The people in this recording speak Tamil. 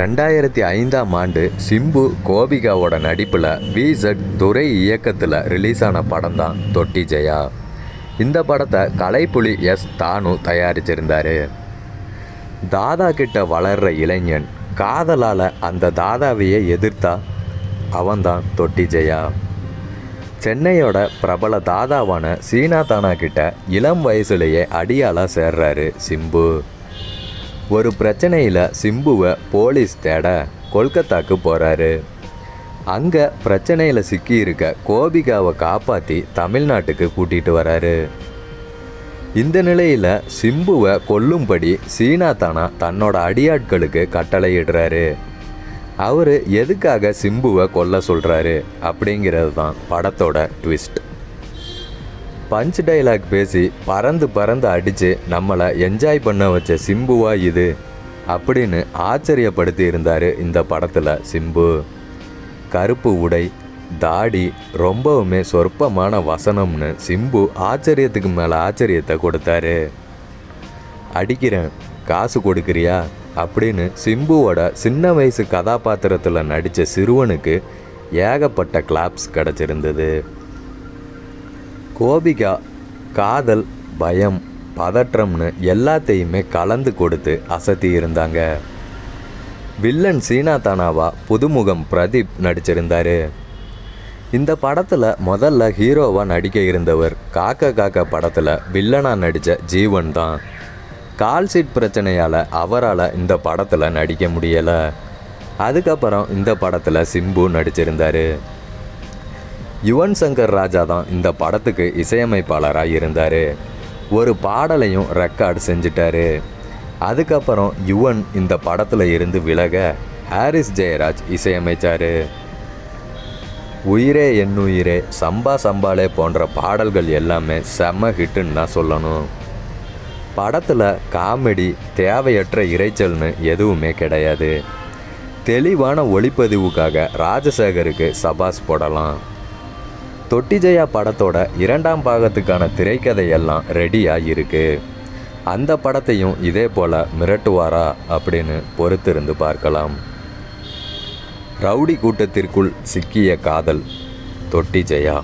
ரெண்டாயிரத்தி ஐந்தாம் ஆண்டு சிம்பு கோபிகாவோட நடிப்பில் விசட் துரை இயக்கத்தில் ரிலீஸ் ஆன படம் தான் தொட்டி ஜெயா. இந்த படத்தை கலைப்புலி எஸ் தானு தயாரிச்சிருந்தார். தாதா கிட்ட வளர்ற இளைஞன் காதலால் அந்த தாதாவையே எதிர்த்தா அவன்தான் தொட்டி ஜெயா. சென்னையோட பிரபல தாதாவான சீனா தானா கிட்ட இளம் வயசுலேயே அடியாளாக சேர்றாரு சிம்பு. ஒரு பிரச்சனையில் சிம்புவை போலீஸ் தேட கொல்கத்தாக்கு போகிறாரு அங்கே பிரச்சனையில் சிக்கியிருக்க கோபிகாவை காப்பாற்றி தமிழ்நாட்டுக்கு கூட்டிகிட்டு வராரு. இந்த நிலையில் சிம்புவை கொல்லும்படி சீனா தானா தன்னோட அடியாட்களுக்கு கட்டளையிடுறாரு. அவர் எதுக்காக சிம்புவை கொல்ல சொல்கிறாரு அப்படிங்கிறது தான் படத்தோட ட்விஸ்ட். பஞ்ச் டைலாக் பேசி பறந்து பறந்து அடித்து நம்மளை என்ஜாய் பண்ண வச்ச சிம்புவா இது அப்படின்னு ஆச்சரியப்படுத்தி இருந்தார் இந்த படத்தில் சிம்பு. கருப்பு உடை தாடி ரொம்பவுமே சொற்பமான வசனம்னு சிம்பு ஆச்சரியத்துக்கு மேலே ஆச்சரியத்தை கொடுத்தாரு. அடிக்கிறேன் காசு கொடுக்குறியா? அப்படின்னு சிம்புவோட சின்ன வயசு கதாபாத்திரத்தில் நடித்த சிறுவனுக்கு ஏகப்பட்ட கிளாப்ஸ் கிடச்சிருந்தது. கோபிகா காதல் பயம் பதற்றம்னு எல்லாத்தையுமே கலந்து கொடுத்து அசத்தி இருந்தாங்க. வில்லன் சீனா தானாவா புதுமுகம் பிரதீப் நடிச்சிருந்தார். இந்த படத்தில் முதல்ல ஹீரோவாக நடிக்க இருந்தவர் காக்க காக்க படத்தில் வில்லனாக நடித்த ஜீவன் தான். கால் சீட் பிரச்சனையால் அவரால் இந்த படத்தில் நடிக்க முடியலை. அதுக்கப்புறம் இந்த படத்தில் சிம்பு நடிச்சிருந்தாரு. யுவன் சங்கர் ராஜா தான் இந்த படத்துக்கு இசையமைப்பாளராக இருந்தார். ஒரு பாடலையும் ரெக்கார்டு செஞ்சிட்டாரு. அதுக்கப்புறம் யுவன் இந்த படத்தில் இருந்து விலக ஹாரிஸ் ஜெயராஜ் இசையமைச்சார். உயிரே என்னுயிரே சம்பா சம்பாலே போன்ற பாடல்கள் எல்லாமே செம்ம ஹிட்டுன்னு தான் சொல்லணும். படத்தில் காமெடி தேவையற்ற இரைச்சல்னு எதுவுமே கிடையாது. தெளிவான ஒளிப்பதிவுக்காக ராஜசேகருக்கு சபாஸ் போடலாம். தொட்டி ஜெயா படத்தோட இரண்டாம் பாகத்துக்கான திரைக்கதை எல்லாம் ரெடியாக இருக்கு அந்த படத்தையும் இதே போல் மிரட்டுவாரா அப்படின்னு பொறுத்திருந்து பார்க்கலாம். ரவுடி கூட்டத்திற்குள் சிக்கிய காதல் தொட்டி ஜெயா